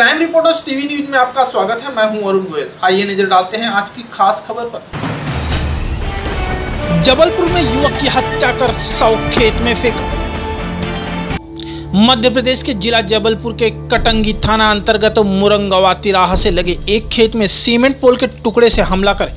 Crime reporters TV news में आपका स्वागत है। मैं हूँ अरुण गोयल। आइए नज़र डालते हैं आज की खास खबर पर। जबलपुर में युवक की हत्या कर सौ खेत में फेंका। मध्य प्रदेश के जिला जबलपुर के कटंगी थाना अंतर्गत मुरंगवा तिराहा से लगे एक खेत में सीमेंट पोल के टुकड़े से हमला कर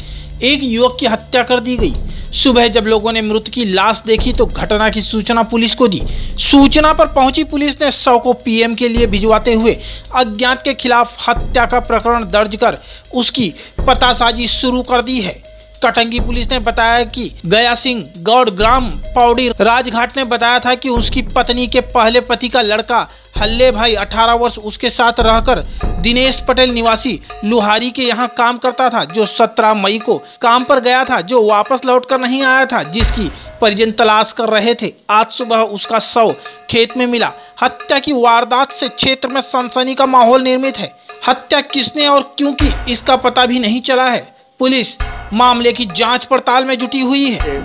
एक युवक की हत्या कर दी गई। सुबह जब लोगों ने मृत की लाश देखी तो घटना की सूचना पुलिस को दी। सूचना पर पहुँची पुलिस ने शव को पीएम के लिए भिजवाते हुए अज्ञात के खिलाफ हत्या का प्रकरण दर्ज कर उसकी पतासाजी शुरू कर दी है। कटंगी पुलिस ने बताया कि गया सिंह गौड़ ग्राम पौड़ी राजघाट ने बताया था कि उसकी पत्नी के पहले पति का लड़का हल्ले भाई 18 वर्ष उसके साथ रहकर दिनेश पटेल निवासी लुहारी के यहाँ काम करता था जो 17 मई को काम पर गया था जो वापस लौट कर नहीं आया था जिसकी परिजन तलाश कर रहे थे। आज सुबह उसका शव खेत में मिला। हत्या की वारदात से क्षेत्र में सनसनी का माहौल निर्मित है। हत्या किसने और क्यों की इसका पता भी नहीं चला है। पुलिस मामले की जाँच पड़ताल में जुटी हुई है।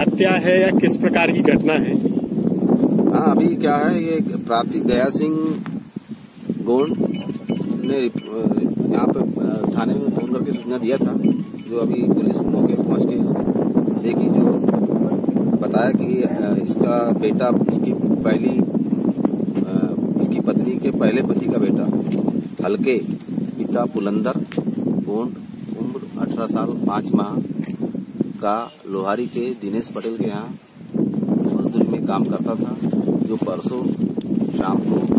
हत्या है या किस प्रकार की घटना है? हाँ अभी क्या है ये प्रार्थी दया सिंह गोंड ने यहाँ पे थाने में फ़ोन करके सूचना दिया था, जो अभी पुलिस मौके पर पहुँच के देखी, जो बताया कि इसका बेटा इसकी पहली इसकी पत्नी के पहले पति का बेटा, हल्के पिता पुलंदर गोंड उम्र अठारह साल, पाँच माह, का लोहारी के दिनेश पटेल के यहाँ मजदूरी में काम करता था, जो परसों शाम को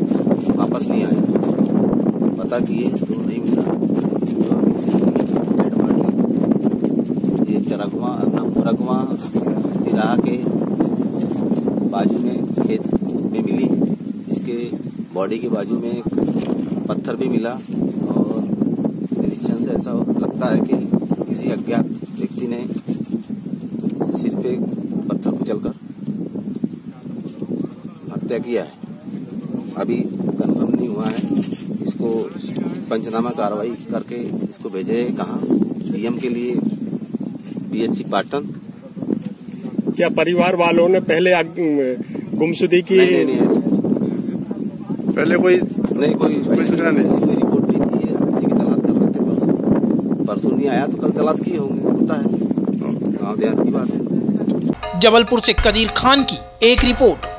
पता किए तो नहीं मिला तो ये के बाजू में खेत में मिली। इसके बॉडी के बाजू में पत्थर भी मिला और निरीक्षण से ऐसा लगता है कि किसी अज्ञात व्यक्ति ने सिर पे पत्थर कुचलकर हत्या किया है। अभी कन्फर्म नहीं हुआ है। इसको पंचनामा कार्रवाई करके इसको भेजे कहाँ? डीएम के लिए पीएचसी पाटन। क्या परिवार वालों ने पहले गुमशुदी की? नहीं, नहीं, नहीं, पहले कोई नहीं कोई कोई सूचना नहीं कोई रिपोर्ट नहीं की है उसी की तलाश कर रहे थे परसों परसों नहीं आया तो कल तलाश किए होंगे होता है। गाँव देहात की बात है। जबलपुर से कदीर खान की एक रिपोर्ट।